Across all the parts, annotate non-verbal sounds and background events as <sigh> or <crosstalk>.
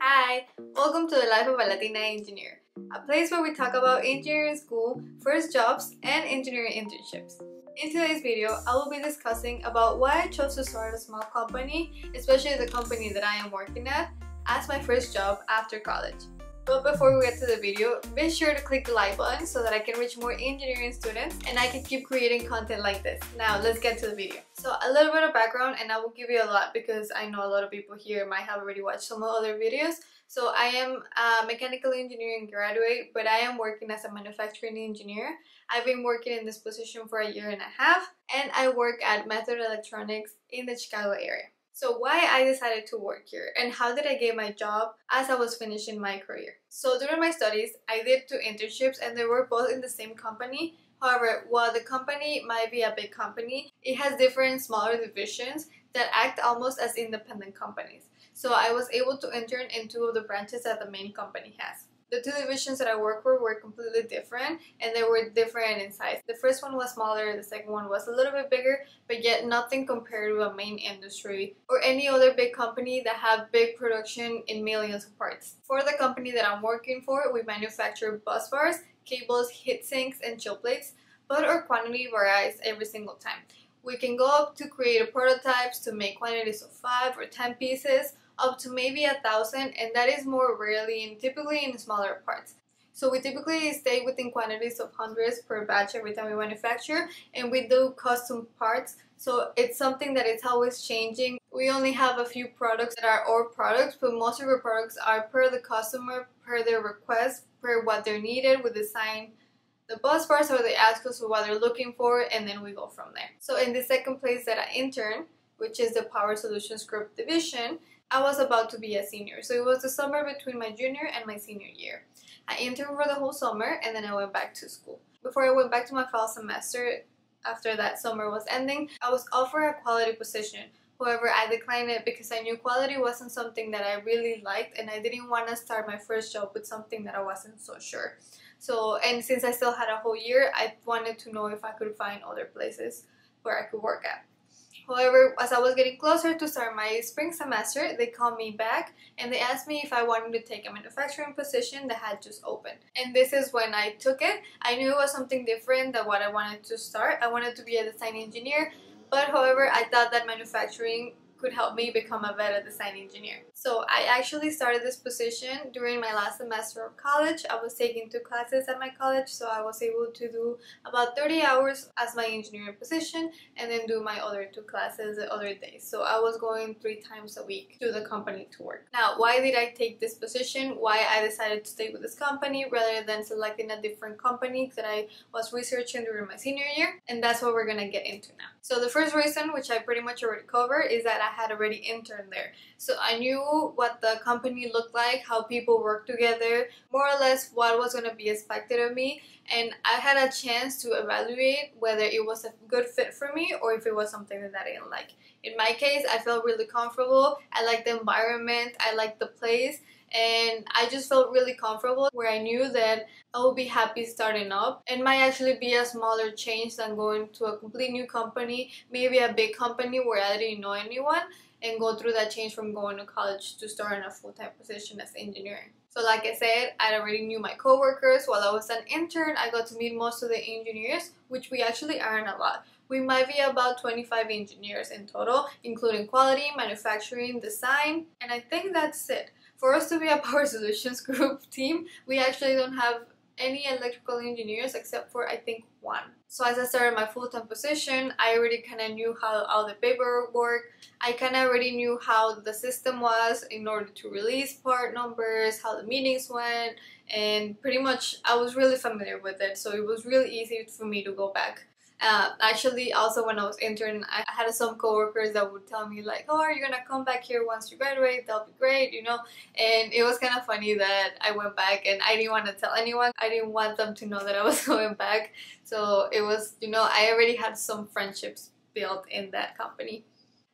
Hi, welcome to the Life of a Latina Engineer, a place where we talk about engineering school, first jobs, and engineering internships. In today's video, I will be discussing about why I chose to start a small company, especially the company that I am working at, as my first job after college. But before we get to the video, be sure to click the like button so that I can reach more engineering students and I can keep creating content like this. Now let's get to the video. So a little bit of background and I will give you a lot because I know a lot of people here might have already watched some of other videos. So I am a mechanical engineering graduate but I am working as a manufacturing engineer. I've been working in this position for a year and a half and I work at Method Electronics in the Chicago area. So why I decided to work here and how did I get my job as I was finishing my career. So during my studies, I did two internships and they were both in the same company. However, while the company might be a big company, it has different smaller divisions that act almost as independent companies. So I was able to intern in two of the branches that the main company has the two divisions that I work for were completely different and they were different in size. The first one was smaller, the second one was a little bit bigger, but yet nothing compared to a main industry or any other big company that have big production in millions of parts. For the company that I'm working for, we manufacture bus bars, cables, heat sinks, and chill plates, but our quantity varies every single time. We can go up to create prototypes to make quantities of 5 or 10 pieces up to maybe a thousand and that is more rarely and typically in smaller parts. So we typically stay within quantities of hundreds per batch every time we manufacture and we do custom parts so it's something that it's always changing. We only have a few products that are our products but most of our products are per the customer, per their request, per what they're needed. We design the bus bars or they ask us for what they're looking for and then we go from there. So in the second place that I intern, which is the Power Solutions Group division, I was about to be a senior. So it was the summer between my junior and my senior year. I interned for the whole summer and then I went back to school. Before I went back to my fall semester, after that summer was ending, I was offered a quality position. However, I declined it because I knew quality wasn't something that I really liked and I didn't want to start my first job with something that I wasn't so sure. So, and since I still had a whole year, I wanted to know if I could find other places where I could work at. However, as I was getting closer to start my spring semester, they called me back and they asked me if I wanted to take a manufacturing position that had just opened. And this is when I took it. I knew it was something different than what I wanted to start. I wanted to be a design engineer, but however, I thought that manufacturing could help me become a better design engineer. So I actually started this position during my last semester of college. I was taking two classes at my college, so I was able to do about 30 hours as my engineering position and then do my other two classes the other days. So I was going three times a week to the company to work. Now, why did I take this position? Why I decided to stay with this company rather than selecting a different company that I was researching during my senior year? And that's what we're gonna get into now. So the first reason, which I pretty much already covered, is that had already interned there. So I knew what the company looked like, how people work together, more or less what was going to be expected of me. And I had a chance to evaluate whether it was a good fit for me or if it was something that I didn't like. In my case, I felt really comfortable. I liked the environment, I liked the place, and I just felt really comfortable where I knew that I would be happy starting up. It might actually be a smaller change than going to a complete new company, maybe a big company where I didn't know anyone and go through that change from going to college to starting a full-time position as engineering. So like I said, I already knew my coworkers. While I was an intern, I got to meet most of the engineers, which we actually earn a lot. We might be about 25 engineers in total, including quality, manufacturing, design, and I think that's it. For us to be a Power <laughs> Solutions Group <laughs> team, we actually don't have any electrical engineers except for I think one. So as I started my full-time position, I already kind of knew how all the paperwork worked. I kind of already knew how the system was in order to release part numbers, how the meetings went, and pretty much I was really familiar with it. So it was really easy for me to go back uh, actually, also when I was intern, I had some coworkers that would tell me like, "Oh, are you gonna come back here once you graduate? That'll be great," you know. And it was kind of funny that I went back and I didn't want to tell anyone. I didn't want them to know that I was <laughs> going back. So it was, you know, I already had some friendships built in that company.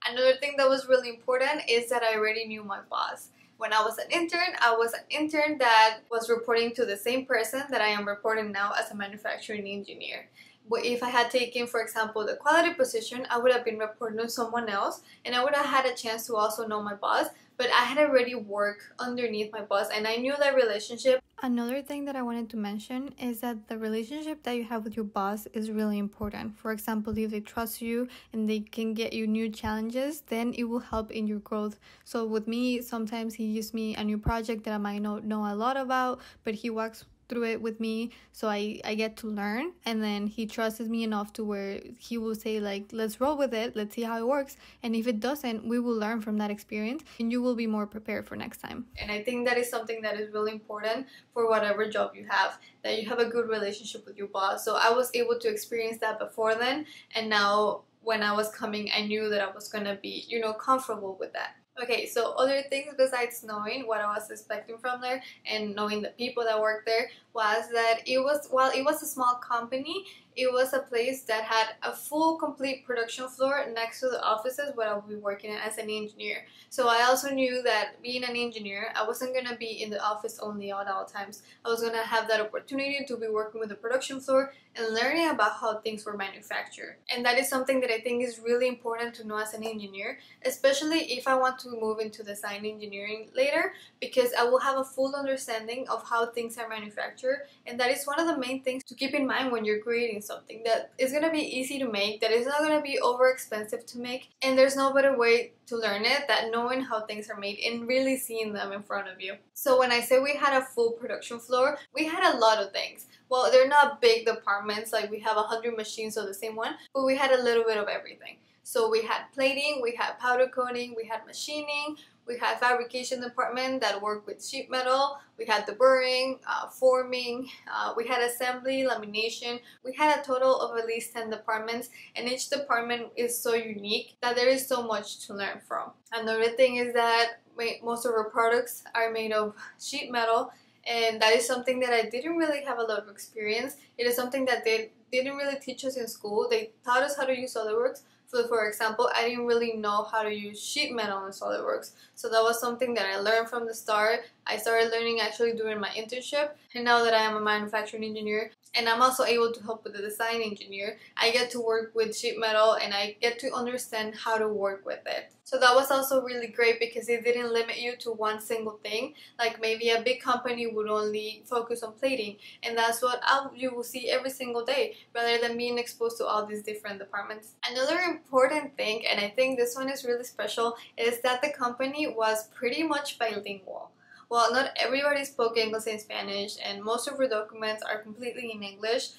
Another thing that was really important is that I already knew my boss when I was an intern, I was an intern that was reporting to the same person that I am reporting now as a manufacturing engineer if I had taken, for example, the quality position, I would have been reporting to someone else and I would have had a chance to also know my boss, but I had already worked underneath my boss and I knew that relationship. Another thing that I wanted to mention is that the relationship that you have with your boss is really important. For example, if they trust you and they can get you new challenges, then it will help in your growth. So with me, sometimes he gives me a new project that I might not know a lot about, but he works through it with me so I, I get to learn and then he trusts me enough to where he will say like let's roll with it. Let's see how it works. And if it doesn't we will learn from that experience and you will be more prepared for next time. And i think that is something that is really important for whatever job you have that you have a good relationship with your boss. So i was able to experience that before then and now when i was coming i knew that i was going to be you know comfortable with that Okay, so other things besides knowing what I was expecting from there and knowing the people that work there was that it was, while it was a small company, it was a place that had a full complete production floor next to the offices where I would be working as an engineer. So I also knew that being an engineer, I wasn't going to be in the office only at all times. I was going to have that opportunity to be working with the production floor and learning about how things were manufactured. And that is something that I think is really important to know as an engineer, especially if I want to move into design engineering later, because I will have a full understanding of how things are manufactured. And that is one of the main things to keep in mind when you're creating something that is going to be easy to make, that is not going to be over expensive to make, and there's no better way to learn it than knowing how things are made and really seeing them in front of you. So when I say we had a full production floor, we had a lot of things. Well, they're not big departments, like we have a hundred machines of the same one, but we had a little bit of everything. So we had plating, we had powder coating, we had machining, we had fabrication department that worked with sheet metal. We had deburring, uh, forming. Uh, we had assembly, lamination. We had a total of at least 10 departments and each department is so unique that there is so much to learn from. Another thing is that most of our products are made of sheet metal and that is something that I didn't really have a lot of experience. It is something that they didn't really teach us in school. They taught us how to use SolidWorks, so for example, I didn't really know how to use sheet metal in SolidWorks. So that was something that I learned from the start. I started learning actually during my internship. And now that I am a manufacturing engineer, and I'm also able to help with the design engineer. I get to work with sheet metal and I get to understand how to work with it. So that was also really great because it didn't limit you to one single thing. Like maybe a big company would only focus on plating and that's what you will see every single day rather than being exposed to all these different departments. Another important thing, and I think this one is really special, is that the company was pretty much bilingual. Well, not everybody spoke English and Spanish, and most of our documents are completely in English.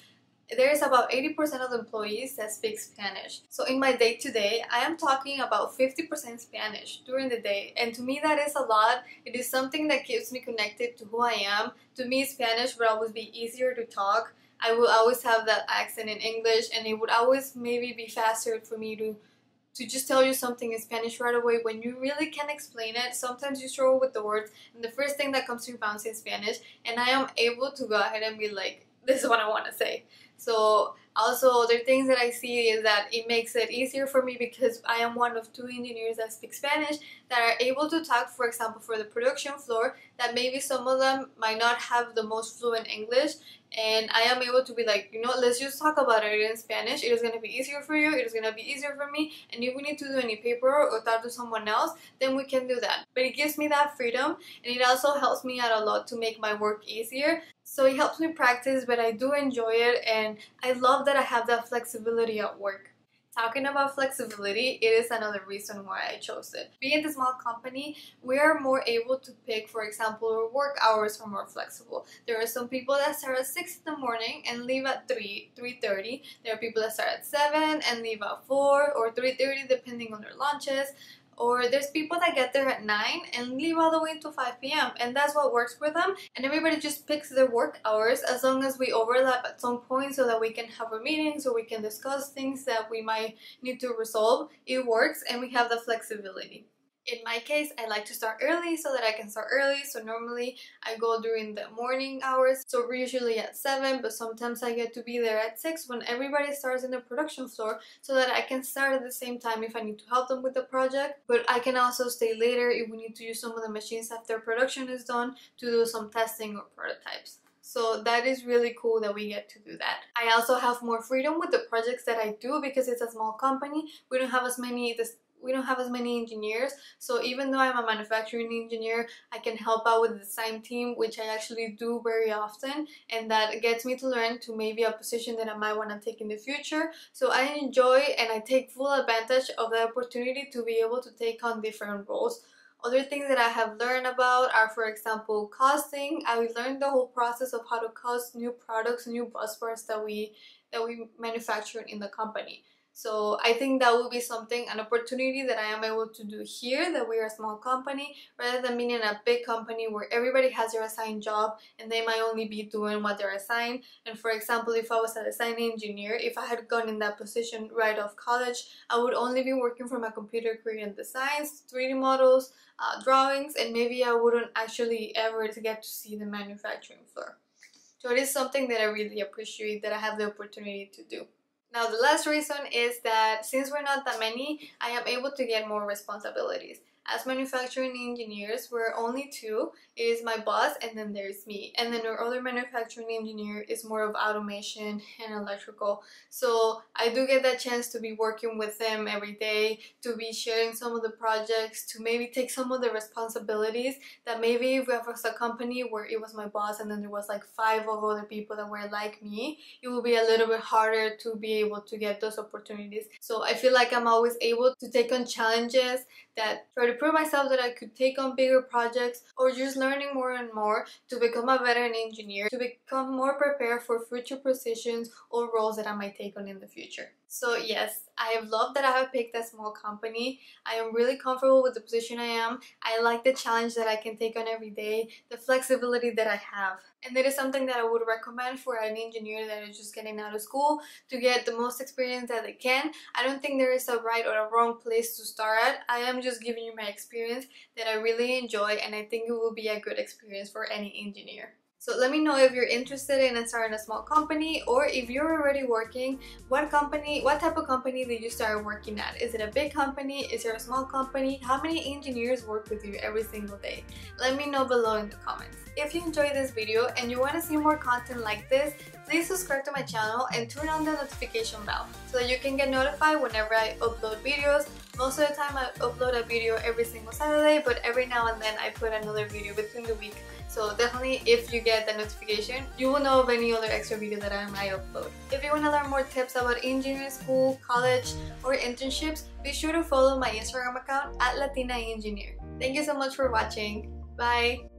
There is about 80% of the employees that speak Spanish. So in my day-to-day, -day, I am talking about 50% Spanish during the day. And to me, that is a lot. It is something that keeps me connected to who I am. To me, Spanish would always be easier to talk. I will always have that accent in English and it would always maybe be faster for me to to just tell you something in Spanish right away when you really can't explain it. Sometimes you struggle with the words and the first thing that comes to your mind is Spanish and I am able to go ahead and be like, this is what I want to say. So also other things that I see is that it makes it easier for me because I am one of two engineers that speak Spanish that are able to talk, for example, for the production floor that maybe some of them might not have the most fluent English and I am able to be like, you know, let's just talk about it in Spanish. It is going to be easier for you. It is going to be easier for me. And if we need to do any paper or talk to someone else, then we can do that. But it gives me that freedom and it also helps me out a lot to make my work easier. So it helps me practice, but I do enjoy it and I love that I have that flexibility at work. Talking about flexibility, it is another reason why I chose it. Being a small company, we are more able to pick, for example, our work hours are more flexible. There are some people that start at 6 in the morning and leave at 3, 3.30. There are people that start at 7 and leave at 4 or 3.30 depending on their lunches. Or there's people that get there at 9 and leave all the way until 5 p.m. and that's what works for them. And everybody just picks their work hours as long as we overlap at some point so that we can have our meetings or we can discuss things that we might need to resolve. It works and we have the flexibility. In my case, I like to start early so that I can start early. So normally I go during the morning hours. So we're usually at 7, but sometimes I get to be there at 6 when everybody starts in the production floor so that I can start at the same time if I need to help them with the project. But I can also stay later if we need to use some of the machines after production is done to do some testing or prototypes. So that is really cool that we get to do that. I also have more freedom with the projects that I do because it's a small company. We don't have as many we don't have as many engineers so even though I'm a manufacturing engineer I can help out with the design team which I actually do very often and that gets me to learn to maybe a position that I might want to take in the future so I enjoy and I take full advantage of the opportunity to be able to take on different roles other things that I have learned about are, for example, costing. I learned the whole process of how to cost new products, new bus bars that we that we manufacture in the company. So I think that will be something, an opportunity that I am able to do here, that we're a small company, rather than being in a big company where everybody has their assigned job and they might only be doing what they're assigned. And for example, if I was a design engineer, if I had gone in that position right off college, I would only be working from a computer creating designs, 3D models, uh, drawings, and maybe I wouldn't actually ever get to see the manufacturing floor. So it is something that I really appreciate that I have the opportunity to do. Now the last reason is that since we're not that many, I am able to get more responsibilities. As manufacturing engineers, we're only two. It is my boss and then there's me. And then our other manufacturing engineer is more of automation and electrical. So I do get that chance to be working with them every day, to be sharing some of the projects, to maybe take some of the responsibilities that maybe if we was a company where it was my boss and then there was like five of other people that were like me, it will be a little bit harder to be able to get those opportunities. So I feel like I'm always able to take on challenges that try to prove myself that I could take on bigger projects or just learning more and more to become a better engineer, to become more prepared for future positions or roles that I might take on in the future. So yes, I have loved that I have picked a small company. I am really comfortable with the position I am. I like the challenge that I can take on every day, the flexibility that I have. And that is something that I would recommend for an engineer that is just getting out of school to get the most experience that they can. I don't think there is a right or a wrong place to start at. I am just giving you my experience that I really enjoy and I think it will be a good experience for any engineer. So let me know if you're interested in starting a small company or if you're already working, what company, what type of company did you start working at? Is it a big company? Is it a small company? How many engineers work with you every single day? Let me know below in the comments. If you enjoyed this video and you want to see more content like this, please subscribe to my channel and turn on the notification bell so that you can get notified whenever I upload videos. Most of the time I upload a video every single Saturday, but every now and then I put another video between the week so definitely if you get the notification, you will know of any other extra video that I might upload. If you want to learn more tips about engineering school, college, or internships, be sure to follow my Instagram account at Latina Engineer. Thank you so much for watching. Bye!